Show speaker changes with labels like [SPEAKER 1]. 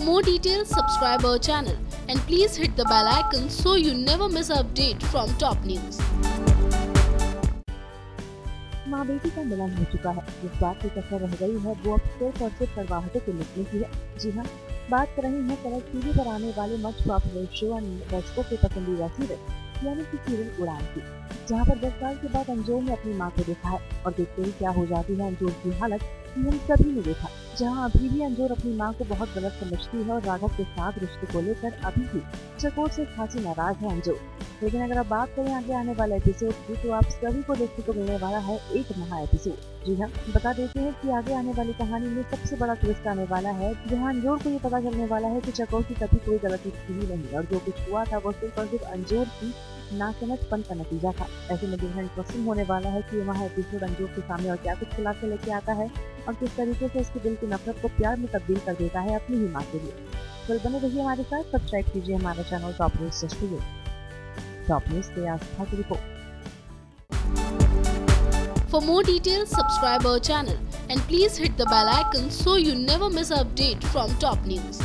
[SPEAKER 1] more details, subscribe our channel and please hit the bell icon so you never miss an update from top news.
[SPEAKER 2] माँ बेटी का मिलन हो चुका है। जिस बात की कसर रह गई है वो अब सिर्फ़ और सिर्फ़ करवाहटों के निकलने की है। जी हाँ बात कर रही है कलर टीवी पर आने वाले मच पॉपुलर शो दर्शकों के पसंदीदा सीरियल यानी कि सीरियल उड़ान की। जहाँ पर दस साल के बाद अंजोर ने अपनी माँ को देखा है और देखते ही क्या हो जाती है अंजोर की हालत हम सभी ने देखा। जहाँ अभी भी अंजोर अपनी माँ को बहुत गलत समझती है और राघव के साथ रिश्ते को लेकर अभी भी चकोर से खासी नाराज़ है अंजोर। लेकिन अगर आप बात करें आगे आने वाले एपिसोड की तो आप सभी को देखने को मिलने वाला है एक नया एपिसोड जी हाँ बता देते हैं कि आगे आने वाली कहानी में सबसे बड़ा ट्विस्ट आने वाला है। जहाँ अंजोर को ये पता चलने वाला है कि चकोर की कभी कोई गलती थी नहीं, और जो कुछ हुआ था वो सिर्फ़ और सिर्फ़ अंजोर की नासमझपन का नतीजा था। ऐसे में देखना इंटरेस्टिंग होने वाला है कि वहाँ एपिसोड अंजोर के सामने और क्या कुछ खुलासे लेके आता है, और किस तरीके से उसके दिल की नफरत को प्यार में तब्दील कर देता है अपनी ही माँ के लिए। तो बने रहिए हमारे साथ सब्सक्राइब कीजिए हमारा channel top news studio top news they to report.
[SPEAKER 1] For more details, subscribe our channel and please hit the bell icon so you never miss an update from top news.